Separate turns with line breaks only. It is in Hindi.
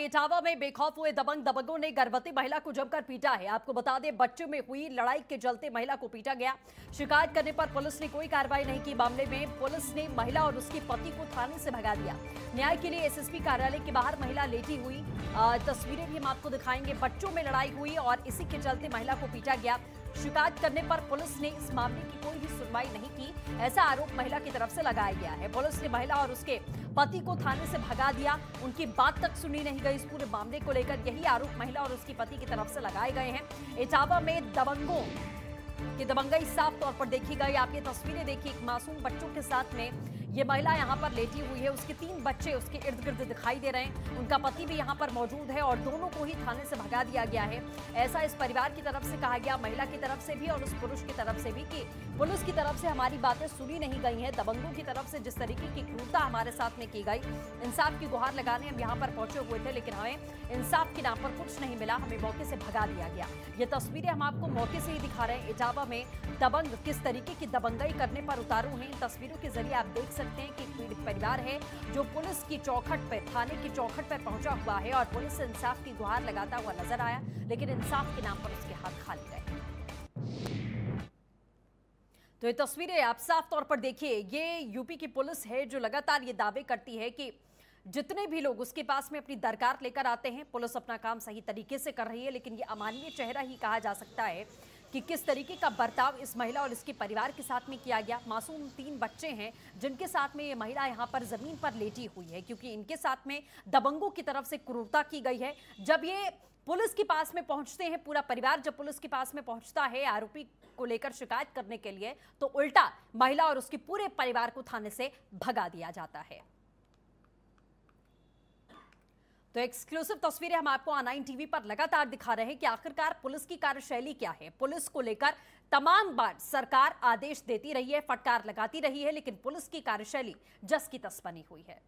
इटावा में बेखौफ हुए दबंग दबंगों ने गर्भवती महिला को जमकर पीटा है। आपको बता दें, बच्चों में हुई लड़ाई के चलते महिला को पीटा गया। शिकायत करने पर पुलिस ने कोई कार्रवाई नहीं की। मामले में पुलिस ने महिला और उसके पति को थाने से भगा दिया। न्याय के लिए एसएसपी कार्यालय के बाहर महिला लेटी हुई। तस्वीरें भी हम आपको दिखाएँगे। बच्चों में लड़ाई हुई और इसी के चलते महिला को पीटा गया। शिकायत करने पर पुलिस ने इस मामले की कोई भी सुनवाई नहीं की। ऐसा आरोप महिला की तरफ़ से लगाया गया है। पुलिस ने महिला और उसके पति को थाने से भगा दिया। उनकी बात तक सुनी नहीं गई। इस पूरे मामले को लेकर यही आरोप महिला और उसके पति की तरफ़ से लगाए गए हैं। इटावा में दबंगों की दबंगई साफ़ तौर पर देखी गई। आप ये तस्वीरें देखी एक मासूम बच्चों के साथ में ये महिला यहाँ पर लेटी हुई है। उसके तीन बच्चे उसके इर्द गिर्द दिखाई दे रहे हैं। उनका पति भी यहाँ पर मौजूद है और दोनों को ही थाने से भगा दिया गया है। ऐसा इस परिवार की तरफ़ से कहा गया, महिला की तरफ़ से भी और उस पुरुष की तरफ़ से भी कि पुलिस की तरफ़ से हमारी बातें सुनी नहीं गई हैं। दबंगों की तरफ़ से जिस तरीके की क्रूरता हमारे साथ में की गई, इंसाफ की गुहार लगाने हम यहाँ पर पहुँचे हुए थे, लेकिन हमें इंसाफ के नाम पर कुछ नहीं मिला। हमें मौके से भगा दिया गया। ये तस्वीरें हम आपको मौके से ही दिखा रहे हैं। इटावा में दबंग, किस तरीके की दबंगई करने पर उतारू हैं, इन तस्वीरों के ज़रिए आप देख सकते हैं कि पीड़ित परिवार है जो पुलिस की चौखट पर, थाने की चौखट पर पहुँचा हुआ है और पुलिस से इंसाफ की गुहार लगाता हुआ नज़र आया, लेकिन इंसाफ के नाम पर उसके हाथ खाली रहे। तो ये तस्वीरें आप साफ़ तौर पर देखिए। ये यूपी की पुलिस है जो लगातार ये दावे करती है कि जितने भी लोग उसके पास में अपनी दरकार लेकर आते हैं, पुलिस अपना काम सही तरीके से कर रही है, लेकिन ये अमानवीय चेहरा ही कहा जा सकता है कि किस तरीके का बर्ताव इस महिला और इसके परिवार के साथ में किया गया। मासूम तीन बच्चे हैं, जिनके साथ में ये महिला यहाँ पर ज़मीन पर लेटी हुई है, क्योंकि इनके साथ में दबंगों की तरफ़ से क्रूरता की गई है। जब ये पुलिस के पास में पहुँचते हैं, पूरा परिवार जब पुलिस के पास में पहुँचता है आरोपी को लेकर शिकायत करने के लिए तो उल्टा महिला और उसके पूरे परिवार को थाने से भगा दिया जाता है। तो एक्सक्लूसिव तस्वीरें हम आपको ऑनलाइन टीवी पर लगातार दिखा रहे हैं कि आखिरकार पुलिस की कार्यशैली क्या है। पुलिस को लेकर तमाम बार सरकार आदेश देती रही है, फटकार लगाती रही है, लेकिन पुलिस की कार्यशैली जस की तस बनी हुई है।